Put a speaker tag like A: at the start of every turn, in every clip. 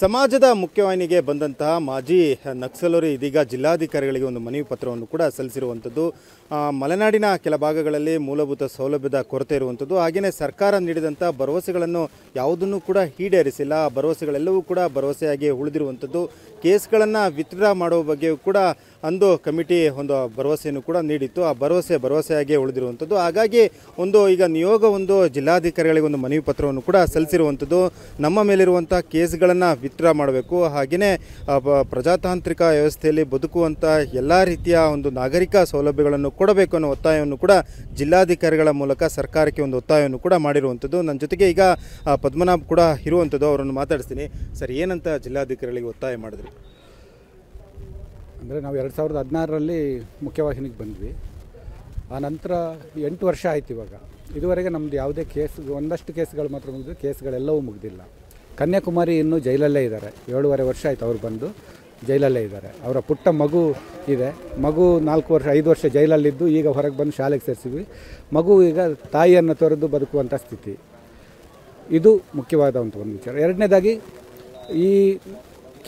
A: ಸಮಾಜದ ಮುಖ್ಯವಾಹಿನಿಗೆ ಬಂದಂತಹ ಮಾಜಿ ನಕ್ಸಲರು ಇದೀಗ ಜಿಲ್ಲಾಧಿಕಾರಿಗಳಿಗೆ ಒಂದು ಮನವಿ ಪತ್ರವನ್ನು ಕೂಡ ಸಲ್ಲಿಸಿರುವಂಥದ್ದು. ಮಲೆನಾಡಿನ ಕೆಲ ಭಾಗಗಳಲ್ಲಿ ಮೂಲಭೂತ ಸೌಲಭ್ಯದ ಕೊರತೆ ಇರುವಂಥದ್ದು. ಹಾಗೆಯೇ ಸರ್ಕಾರ ನೀಡಿದಂಥ ಭರವಸೆಗಳನ್ನು ಯಾವುದನ್ನು ಕೂಡ ಈಡೇರಿಸಿಲ್ಲ. ಆ ಭರವಸೆಗಳೆಲ್ಲವೂ ಕೂಡ ಭರವಸೆಯಾಗಿ ಉಳಿದಿರುವಂಥದ್ದು. ಕೇಸ್ಗಳನ್ನು ವಿತ್ಡ್ರಾ ಮಾಡುವ ಬಗ್ಗೆಯೂ ಕೂಡ ಅಂದು ಕಮಿಟಿ ಒಂದು ಭರವಸೆಯನ್ನು ಕೂಡ ನೀಡಿತ್ತು. ಆ ಭರವಸೆ ಭರವಸೆಯಾಗಿ ಉಳಿದಿರುವಂಥದ್ದು. ಹಾಗಾಗಿ ಒಂದು ಈಗ ನಿಯೋಗ ಒಂದು ಜಿಲ್ಲಾಧಿಕಾರಿಗಳಿಗೆ ಒಂದು ಮನವಿ ಪತ್ರವನ್ನು ಕೂಡ ಸಲ್ಲಿಸಿರುವಂಥದ್ದು. ನಮ್ಮ ಮೇಲಿರುವಂಥ ಕೇಸ್ಗಳನ್ನು ವಿತ್ಡ್ರಾ ಮಾಡಬೇಕು. ಹಾಗೆಯೇ ಪ್ರಜಾತಾಂತ್ರಿಕ ವ್ಯವಸ್ಥೆಯಲ್ಲಿ ಬದುಕುವಂಥ ಎಲ್ಲ ರೀತಿಯ ಒಂದು ನಾಗರಿಕ ಸೌಲಭ್ಯಗಳನ್ನು ಕೊಡಬೇಕು ಅನ್ನೋ ಒತ್ತಾಯವನ್ನು ಕೂಡ ಜಿಲ್ಲಾಧಿಕಾರಿಗಳ ಮೂಲಕ ಸರ್ಕಾರಕ್ಕೆ ಒಂದು ಒತ್ತಾಯವನ್ನು ಕೂಡ ಮಾಡಿರುವಂಥದ್ದು. ನನ್ನ ಜೊತೆಗೆ ಈಗ ಪದ್ಮನಾಭ್ ಕೂಡ ಇರುವಂಥದ್ದು. ಅವರನ್ನು ಮಾತಾಡಿಸ್ತೀನಿ. ಸರ್, ಏನಂತ ಜಿಲ್ಲಾಧಿಕಾರಿಗಳಿಗೆ ಒತ್ತಾಯ ಮಾಡಿದ್ರಿ?
B: ಅಂದರೆ ನಾವು ಎರಡು ಸಾವಿರದ ಹದಿನಾರರಲ್ಲಿ ಮುಖ್ಯವಾಹಿನಿಗೆ ಬಂದ್ವಿ. ಆ ನಂತರ ಎಂಟು ವರ್ಷ ಆಯ್ತು ಇವಾಗ. ಇದುವರೆಗೆ ನಮ್ಮದು ಯಾವುದೇ ಕೇಸ್, ಒಂದಷ್ಟು ಕೇಸ್ಗಳು ಮಾತ್ರ ಮುಗಿದು ಕೇಸ್ಗಳೆಲ್ಲವೂ ಮುಗಿದಿಲ್ಲ. ಕನ್ಯಾಕುಮಾರಿ ಇನ್ನೂ ಜೈಲಲ್ಲೇ ಇದ್ದಾರೆ. ಏಳುವರೆ ವರ್ಷ ಆಯ್ತು ಅವ್ರು ಬಂದು ಜೈಲಲ್ಲೇ ಇದ್ದಾರೆ. ಅವರ ಪುಟ್ಟ ಮಗು ಇದೆ. ಮಗು ನಾಲ್ಕು ವರ್ಷ, ಐದು ವರ್ಷ ಜೈಲಲ್ಲಿದ್ದು ಈಗ ಹೊರಗೆ ಬಂದು ಶಾಲೆಗೆ ಸೇರಿಸಿದ್ವಿ. ಮಗು ಈಗ ತಾಯಿಯನ್ನು ತೊರೆದು ಬದುಕುವಂಥ ಸ್ಥಿತಿ. ಇದು ಮುಖ್ಯವಾದಂಥ ಒಂದು ವಿಚಾರ. ಎರಡನೇದಾಗಿ ಈ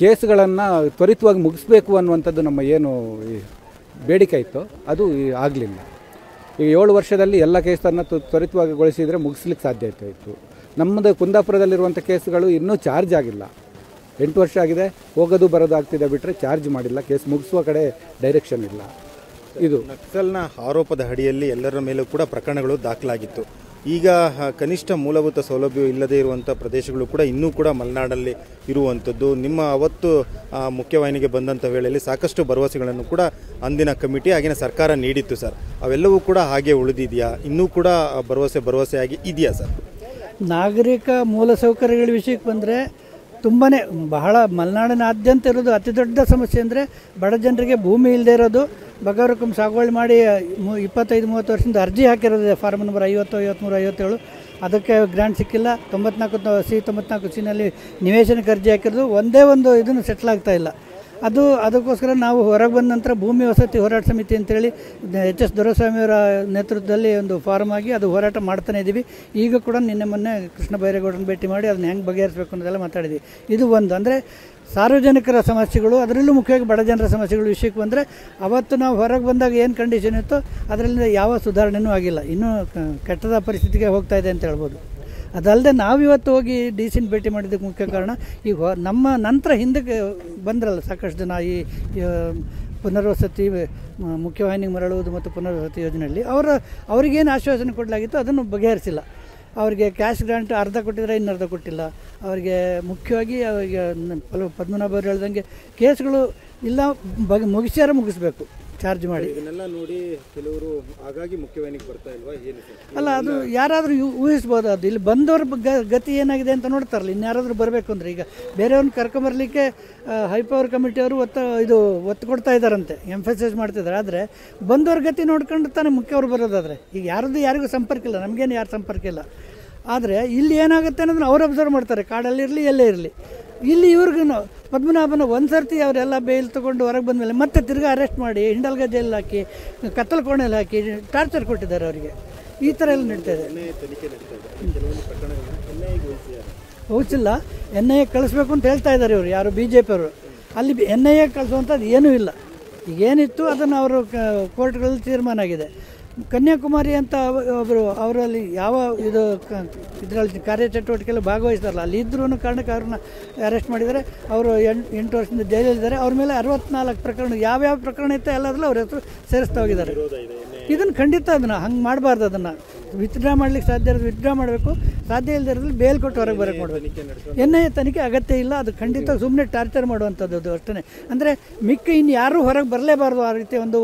B: ಕೇಸ್ಗಳನ್ನು ತ್ವರಿತವಾಗಿ ಮುಗಿಸ್ಬೇಕು ಅನ್ನುವಂಥದ್ದು ನಮ್ಮ ಏನು ಬೇಡಿಕೆ ಇತ್ತು ಅದು ಆಗಲಿಲ್ಲ. ಈಗ ಏಳು ವರ್ಷದಲ್ಲಿ ಎಲ್ಲ ಕೇಸನ್ನು ತ್ವ- ತ್ವರಿತವಾಗಿ ಗೊಳಿಸಿದರೆ ಮುಗಿಸ್ಲಿಕ್ಕೆ ಸಾಧ್ಯ ಇತ್ತು ನಮ್ಮದು ಕುಂದಾಪುರದಲ್ಲಿರುವಂಥ ಕೇಸ್ಗಳು ಇನ್ನೂ ಚಾರ್ಜ್ ಆಗಿಲ್ಲ. ಎಂಟು ವರ್ಷ ಆಗಿದೆ, ಹೋಗೋದು ಬರೋದು ಆಗ್ತಿದೆ ಬಿಟ್ಟರೆ ಚಾರ್ಜ್ ಮಾಡಿಲ್ಲ, ಕೇಸ್ ಮುಗಿಸುವ ಕಡೆ ಡೈರೆಕ್ಷನ್ ಇಲ್ಲ. ಇದು.
A: ನಕ್ಸಲ್ನ ಆರೋಪದ ಅಡಿಯಲ್ಲಿ ಎಲ್ಲರ ಮೇಲೂ ಕೂಡ ಪ್ರಕರಣಗಳು ದಾಖಲಾಗಿತ್ತು. ಈಗ ಕನಿಷ್ಠ ಮೂಲಭೂತ ಸೌಲಭ್ಯ ಇಲ್ಲದೆ ಇರುವಂಥ ಪ್ರದೇಶಗಳು ಕೂಡ ಇನ್ನೂ ಕೂಡ ಮಲೆನಾಡಲ್ಲಿ ಇರುವಂಥದ್ದು ನಿಮ್ಮ ಅವತ್ತು ಮುಖ್ಯವಾಹಿನಿಗೆ ಬಂದಂಥ ವೇಳೆಯಲ್ಲಿ ಸಾಕಷ್ಟು ಭರವಸೆಗಳನ್ನು ಕೂಡ ಅಂದಿನ ಕಮಿಟಿ ಆಗಿನ ಸರ್ಕಾರ ನೀಡಿತ್ತು ಸರ್. ಅವೆಲ್ಲವೂ ಕೂಡ ಹಾಗೆ ಉಳಿದಿದೆಯಾ? ಇನ್ನೂ ಕೂಡ ಭರವಸೆ ಭರವಸೆಯಾಗಿ ಇದೆಯಾ ಸರ್?
C: ನಾಗರಿಕ ಮೂಲಸೌಕರ್ಯಗಳ ವಿಷಯಕ್ಕೆ ಬಂದರೆ ತುಂಬಾ ಬಹಳ ಮಲೆನಾಡಿನಾದ್ಯಂತ ಇರೋದು ಅತಿ ದೊಡ್ಡ ಸಮಸ್ಯೆ ಅಂದರೆ ಬಡ ಜನರಿಗೆ ಭೂಮಿ ಇಲ್ಲದೆ ಇರೋದು. ಬಗವರಕಂ ಸಾಗುವಳಿ ಮಾಡಿ, ಮು, ಇಪ್ಪತ್ತೈದು, ಮೂವತ್ತು ವರ್ಷದಿಂದ ಅರ್ಜಿ ಹಾಕಿರೋದಿದೆ ಫಾರ್ಮ್ ನಂಬರ್ ಐವತ್ತು ಐವತ್ತ್ಮೂರು ಐವತ್ತೇಳು. ಅದಕ್ಕೆ ಗ್ರಾಂಟ್ ಸಿಕ್ಕಿಲ್ಲ. ತೊಂಬತ್ನಾಲ್ಕು, ಸಿ ತೊಂಬತ್ನಾಲ್ಕು, ಸಿನಲ್ಲಿ ನಿವೇಶನಕ್ಕೆ ಅರ್ಜಿ ಹಾಕಿರೋದು. ಒಂದೇ ಒಂದು ಇದನ್ನು ಸೆಟ್ಲ್ ಆಗ್ತಾ ಇಲ್ಲ. ಅದು ಅದಕ್ಕೋಸ್ಕರ ನಾವು ಹೊರಗೆ ಬಂದ ನಂತರ ಭೂಮಿ ವಸತಿ ಹೋರಾಟ ಸಮಿತಿ ಅಂತೇಳಿ ಎಚ್ ಎಸ್ ದೊರೆಸ್ವಾಮಿಯವರ ನೇತೃತ್ವದಲ್ಲಿ ಒಂದು ಫಾರ್ಮ್ ಆಗಿ ಅದು ಹೋರಾಟ ಮಾಡ್ತಾನೆ ಇದ್ದೀವಿ ಈಗ ಕೂಡ ನಿನ್ನೆ ಮೊನ್ನೆ ಕೃಷ್ಣ ಬೈರೇಗೌಡರನ್ನ ಭೇಟಿ ಮಾಡಿ ಅದನ್ನ ಹೆಂಗೆ ಬಗೆಹರಿಸಬೇಕು ಅನ್ನೋದೆಲ್ಲ ಮಾತಾಡಿದ್ವಿ. ಇದು ಒಂದು, ಅಂದರೆ ಸಾರ್ವಜನಿಕರ ಸಮಸ್ಯೆಗಳು, ಅದರಲ್ಲೂ ಮುಖ್ಯವಾಗಿ ಬಡ ಜನರ ಸಮಸ್ಯೆಗಳು ವಿಷಯಕ್ಕೆ ಬಂದರೆ ಅವತ್ತು ನಾವು ಹೊರಗೆ ಬಂದಾಗ ಏನು ಕಂಡೀಷನ್ ಇತ್ತು ಅದರಲ್ಲಿ ಯಾವ ಸುಧಾರಣೆಯೂ ಆಗಿಲ್ಲ. ಇನ್ನೂ ಕೆಟ್ಟದ ಪರಿಸ್ಥಿತಿಗೆ ಹೋಗ್ತಾ ಇದೆ ಅಂತ ಹೇಳ್ಬೋದು. ಅದಲ್ಲದೆ ನಾವಿವತ್ತು ಹೋಗಿ ಡಿ ಸಿನ ಭೇಟಿ ಮಾಡಿದ್ದಕ್ಕೆ ಮುಖ್ಯ ಕಾರಣ ಈಗ ಹೊ- ನಮ್ಮ ನಂತರ ಹಿಂದಕ್ಕೆ ಬಂದ್ರಲ್ಲ ಸಾಕಷ್ಟು ಜನ ಈ ಈ, ಪುನರ್ವಸತಿ ಮುಖ್ಯವಾಹಿನಿಗೆ ಮರಳುವುದು ಮತ್ತು ಪುನರ್ವಸತಿ ಯೋಜನೆಯಲ್ಲಿ ಅವರ ಅವರಿಗೇನು ಆಶ್ವಾಸನೆ ಕೊಡಲಾಗಿತ್ತು ಅದನ್ನು ಬಗೆಹರಿಸಿಲ್ಲ. ಅವರಿಗೆ ಕ್ಯಾಶ್ ಗ್ರಾಂಟ್ ಅರ್ಧ ಕೊಟ್ಟಿದ್ರೆ ಇನ್ನು ಅರ್ಧ ಕೊಟ್ಟಿಲ್ಲ. ಅವರಿಗೆ ಮುಖ್ಯವಾಗಿ ಅವರಿಗೆ ಪದ್ಮನಾಭ ಅವರು ಹೇಳ್ದಂಗೆ ಕೇಸ್ಗಳು ಇಲ್ಲ ಬಗೆ ಮುಗಿಸ್ಯಾರ ಮುಗಿಸ್ಬೇಕು. ಚಾರ್ಜ್ ಮಾಡಿ.
A: ಇದನ್ನೆಲ್ಲ ನೋಡಿ ಕೆಲವರು ಹಾಗಾಗಿ ಮುಖ್ಯವಾಹಿನಿಗೆ ಬರ್ತಾ ಇಲ್ವಾ? ಏನು
C: ಅಲ್ಲ ಅದು ಯಾರಾದರೂ ಊಹಿಸ್ಬೋದು ಅದು. ಇಲ್ಲಿ ಬಂದವ್ರ ಗತಿ ಏನಾಗಿದೆ ಅಂತ ನೋಡ್ತಾರಲ್ಲ ಇನ್ಯಾರಾದರೂ ಬರಬೇಕು ಅಂದರೆ. ಈಗ ಬೇರೆಯವ್ರನ್ನ ಕರ್ಕೊಂಬರ್ಲಿಕ್ಕೆ ಹೈಪವರ್ ಕಮಿಟಿಯವರು ಒತ್ತ ಇದು ಒತ್ತು ಕೊಡ್ತಾ ಇದ್ದಾರಂತೆ ಎಂಫಸೈಸ್ ಮಾಡ್ತಿದ್ದಾರೆ ಆದರೆ ಬಂದವ್ರ ಗತಿ ನೋಡ್ಕೊಂಡು ತಾನೇ ಮುಖ್ಯವ್ರು ಬರೋದಾದರೆ. ಈಗ ಯಾರದ್ದು ಯಾರಿಗೂ ಸಂಪರ್ಕ ಇಲ್ಲ ನಮಗೇನು ಯಾರು ಸಂಪರ್ಕ ಇಲ್ಲ. ಆದರೆ ಇಲ್ಲಿ ಏನಾಗುತ್ತೆ ಅನ್ನೋದನ್ನ ಅವ್ರು ಅಬ್ಸರ್ವ್ ಮಾಡ್ತಾರೆ. ಕಾಡಲ್ಲಿರಲಿ ಎಲ್ಲೇ ಇರಲಿ. ಇಲ್ಲಿ ಇವ್ರಿಗೂ ಪದ್ಮನಾಭನ ಒಂದು ಸರ್ತಿ ಅವರೆಲ್ಲ ಬೇಲ್ ತಗೊಂಡು ಹೊರಗೆ ಬಂದಮೇಲೆ ಮತ್ತೆ ತಿರ್ಗಿ ಅರೆಸ್ಟ್ ಮಾಡಿ ಹಿಂಡಲ್ಗ ಜೈಲಲ್ಲಿ ಹಾಕಿ ಕತ್ತಲ ಕೋಣೆಯಲ್ಲಿ ಹಾಕಿ ಟಾರ್ಚರ್ ಕೊಟ್ಟಿದ್ದಾರೆ ಅವರಿಗೆ. ಈ ಥರ ಎಲ್ಲ ನಡೀತಾ ಇದೆ. ಎನ್ ಐ ಎ ಕಳಿಸ್ಬೇಕು ಅಂತ ಹೇಳ್ತಾ ಇದ್ದಾರೆ ಇವರು ಯಾರು ಬಿ ಜೆ ಪಿಯವರು ಅಲ್ಲಿ ಎನ್ ಐ ಎ ಕಳಿಸುವಂಥದ್ದು ಏನೂ ಇಲ್ಲ. ಈಗ ಏನಿತ್ತು ಅದನ್ನು ಅವರು ಕೋರ್ಟ್ಗಳಲ್ಲಿ ತೀರ್ಮಾನ ಆಗಿದೆ. ಕನ್ಯಾಕುಮಾರಿ ಅಂತ ಒಬ್ಬರು ಅವರಲ್ಲಿ ಯಾವ ಇದು ಇದರಲ್ಲಿ ಕಾರ್ಯಚಟುವಟಿಕೆಯಲ್ಲಿ ಭಾಗವಹಿಸ್ತಾರಲ್ಲ ಅಲ್ಲಿ ಇದ್ರೂ ಕಾರಣಕ್ಕೆ ಅವ್ರನ್ನ ಅರೆಸ್ಟ್ ಮಾಡಿದ್ದಾರೆ. ಅವರು ಎಂಟು ಎಂಟು ವರ್ಷದಿಂದ ಜೈಲಲ್ಲಿದ್ದಾರೆ ಅವ್ರ ಮೇಲೆ ಅರವತ್ನಾಲ್ಕು ಪ್ರಕರಣ ಯಾವ್ಯಾವ ಪ್ರಕರಣ ಇತ್ತು ಎಲ್ಲದರಲ್ಲೂ ಅವ್ರ ಹೆಸರು ಸೇರಿಸ್ತಾ ಹೋಗಿದ್ದಾರೆ. ಇದನ್ನು ಖಂಡಿತ ಅದನ್ನು ಹಂಗೆ ಮಾಡಬಾರ್ದು ಅದನ್ನು. ವಿತ್ಡ್ರಾ ಮಾಡ್ಲಿಕ್ಕೆ ಸಾಧ್ಯ ಇರೋದು ವಿತ್ಡ್ರಾ ಮಾಡಬೇಕು. ಸಾಧ್ಯ ಇಲ್ಲದಿರೋದ್ರಲ್ಲಿ ಬೇಲ್ ಕೊಟ್ಟು ಹೊರಗೆ ಬರೋಕ್ಕೆ ಮಾಡಬೇಕು. ಎನ್ ಐ ಎ ತನಿಖೆ ಅಗತ್ಯ ಇಲ್ಲ ಅದು ಖಂಡಿತ ಸುಮ್ಮನೆ ಟಾರ್ಚರ್ ಮಾಡುವಂಥದ್ದು ಅದು ಅಷ್ಟೇ ಅಂದರೆ ಮಿಕ್ಕ ಇನ್ನು ಯಾರೂ ಹೊರಗೆ ಬರಲೇಬಾರ್ದು ಆ ರೀತಿ ಒಂದು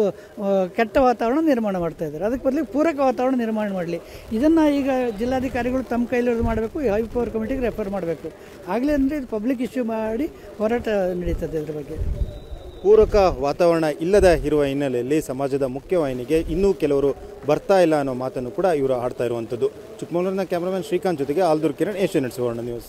C: ಕೆಟ್ಟ ವಾತಾವರಣ ನಿರ್ಮಾಣ ಮಾಡ್ತಾ ಇದ್ದಾರೆ. ಅದಕ್ಕೆ ಬದಲು ಪೂರಕ ವಾತಾವರಣ ನಿರ್ಮಾಣ ಮಾಡಲಿ. ಇದನ್ನು ಈಗ ಜಿಲ್ಲಾಧಿಕಾರಿಗಳು ತಮ್ಮ ಕೈಲಿ ಮಾಡಬೇಕು, ಹೈ ಪವರ್ ಕಮಿಟಿಗೆ ರೆಫರ್ ಮಾಡಬೇಕು. ಆಗಲೇ ಅಂದರೆ ಇದು ಪಬ್ಲಿಕ್ ಇಶ್ಯೂ ಮಾಡಿ ಹೋರಾಟ ನಡೀತದೆ ಇದ್ರ ಬಗ್ಗೆ.
A: ಪೂರಕ ವಾತಾವರಣ ಇಲ್ಲದ ಇರುವ ಹಿನ್ನೆಲೆಯಲ್ಲಿ ಸಮಾಜದ ಮುಖ್ಯವಾಹಿನಿಗೆ ಇನ್ನೂ ಕೆಲವರು ಬರ್ತಾ ಇಲ್ಲ ಅನ್ನೋ ಮಾತನ್ನು ಕೂಡ ಇವರು ಆಡ್ತಾ ಇರುವಂಥದ್ದು. ಚಿಕ್ಕಮಗಳೂರಿನ ಕ್ಯಾಮ್ರಾಮನ್ ಶ್ರೀಕಾಂತ್ ಜೊತೆಗೆ Aldur Kiran, Asia Suvarna news.